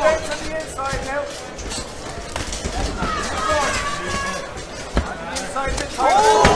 The inside the